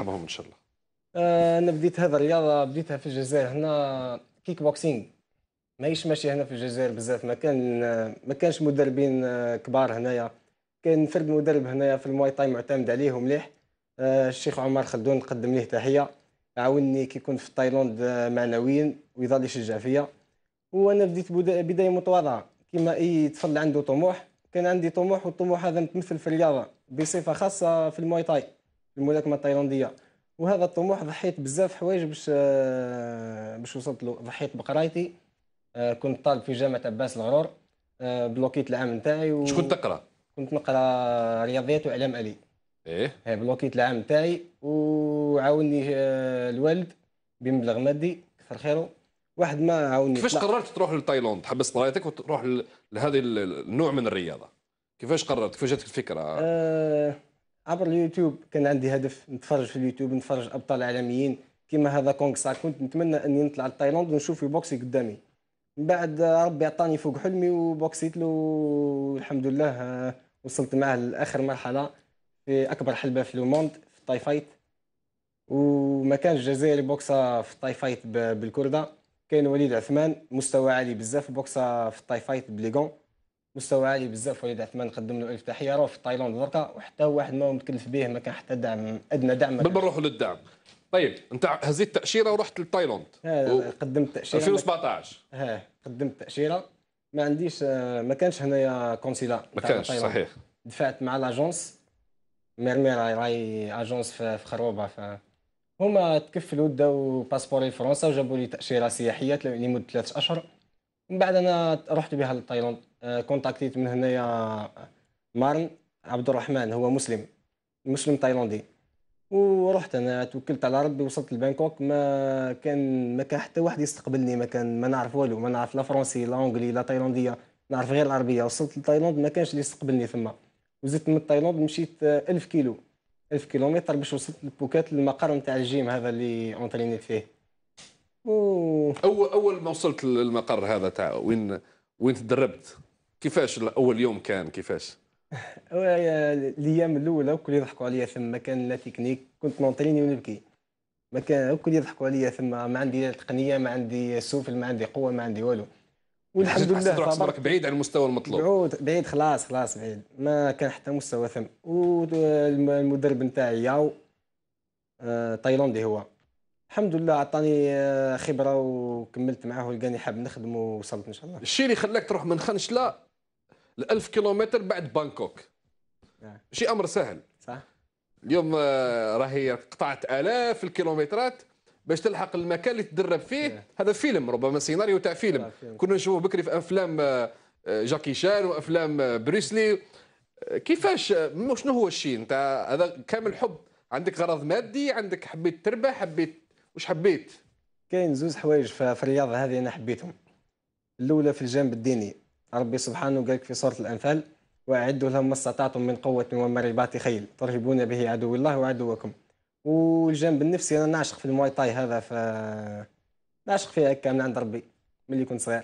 مرحبا إن شاء الله. آه، أنا بديت هذا الرياضة بديتها في الجزائر. هنا كيك بوكسينغ ماهيش ماشي هنا في الجزائر بزاف. ما كان ما كانش مدربين آه، كبار هنايا. كان فرد مدرب هنايا في المواي تاي معتمد عليه مليح آه، الشيخ عمر خلدون نقدم ليه تحية. عاوني كي كنت في تايلاند معنويا ويظل يشجع فيا. وأنا بديت بداية متواضعة. كما أي طفل عنده طموح كان عندي طموح والطموح هذا متمثل في الرياضة بصفة خاصة في المواي تاي. الملاكمة التايلاندية. وهذا الطموح ضحيت بزاف حوايج باش آه، باش وصلت له. ضحيت بقرايتي آه، كنت طالب في جامعة عباس الغرور آه، بلوكيت العام نتاعي و... كنت تقرأ؟ كنت نقرأ رياضيات وإعلام آلي. إيه. بلوكيت العام نتاعي. وعاوني الوالد بمبلغ مادي كثر خيره. واحد ما عاوني كيفاش قررت تروح لتايلاند؟ تحبس قرايتك وتروح لهذه النوع من الرياضة. كيفاش قررت؟ كيفاش جاتك الفكرة؟ أه عبر اليوتيوب كان عندي هدف نتفرج في اليوتيوب نتفرج أبطال عالميين. كيما هذا كونغ سا كنت نتمنى أني نطلع لتايلاند ونشوف البوكسي قدامي. من بعد ربي عطاني فوق حلمي وبوكسيت له والحمد لله آه، وصلت معاه لآخر مرحلة في أكبر حلبة في le monde في ال Thai Fight. وما كانش جزائري بوكسا في ال Thai Fight بالكرده كاين وليد عثمان مستوى عالي بزاف بوكسا في ال Thai Fight بليغون. مستوى عالي بزاف وليد عثمان نقدم له الف تحيه راه في تايلاند دركا وحتى واحد ما متكلف به ما كان حتى دعم أدنى دعم. بل نروحوا للدعم. طيب أنت هزيت تأشيرة ورحت لتايلاند. و... قدمت تأشيرة. 2017 آه قدمت تأشيرة. ما عنديش ما كانش هنايا consulat ما كانش صحيح. دفعت مع l'agence ميرمير راي agence في خروبة ف هما تكفلوا داو باسبوري لفرنسا وجابوا لي تأشيرة سياحية لمدة ثلاث أشهر. من بعد أنا رحت بها لتايلاند آه، كونتاكتيت من هنايا مارن عبد الرحمن هو مسلم مسلم تايلاندي. ورحت أنا توكلت على ربي وصلت لبانكوك ما كان ما كان حتى واحد يستقبلني ما كان ما نعرف والو ما نعرف لا فرنسي لا انجلي لا تايلاندية نعرف غير العربية. وصلت لتايلاند ما كانش اللي يستقبلني ثم. وزدت من تايلاند مشيت ألف كيلو ألف كيلومتر باش وصلت لبوكات المقر نتاع الجيم هذا اللي اونترينيت فيه. اول أول ما وصلت للمقر هذا تاع وين وين تدربت؟ كيفاش أول يوم كان كيفاش؟ الأيام الأولى الكل يضحكوا عليا ثم كان لا تكنيك كنت نونطريني ونبكي. ما كان الكل يضحكوا عليا ثم ما عندي لا تقنية ما عندي سوفل ما عندي قوة ما عندي والو. والحمد لله صبرك بعيد عن المستوى المطلوب. بعيد بعيد خلاص خلاص بعيد. ما كان حتى مستوى ثم. والمدرب نتاعي ياو آه، تايلاندي هو. الحمد لله عطاني آه، خبرة وكملت معاه ولقاني حاب نخدم ووصلت إن شاء الله. الشيء اللي خلاك تروح من خنشله ل 1000 كيلومتر بعد بانكوك. نعم. شيء أمر سهل. صح. اليوم آه، راهي قطعت آلاف الكيلومترات باش تلحق المكان اللي تدرب فيه. نعم. هذا فيلم ربما سيناريو تاع فيلم. كنا نشوفه بكري في أفلام آه، جاكي شان وأفلام بريسلي. كيفاش شنو هو الشيء انت هذا كامل حب. عندك غرض مادي عندك حبيت تربح حبيت وش حبيت؟ كاين زوج حوايج في الرياضه هذه أنا حبيتهم. الأولى في الجانب الديني. ربي سبحانه قال في سوره الأنفال وأعدوا لهم ما استطعتم من قوة ومن رباط خيل. ترهبون به عدو الله وعدوكم. والجانب النفسي أنا نعشق في المواي تاي هذا ف نعشق فيها هكا من عند ربي ملي كنت صغير.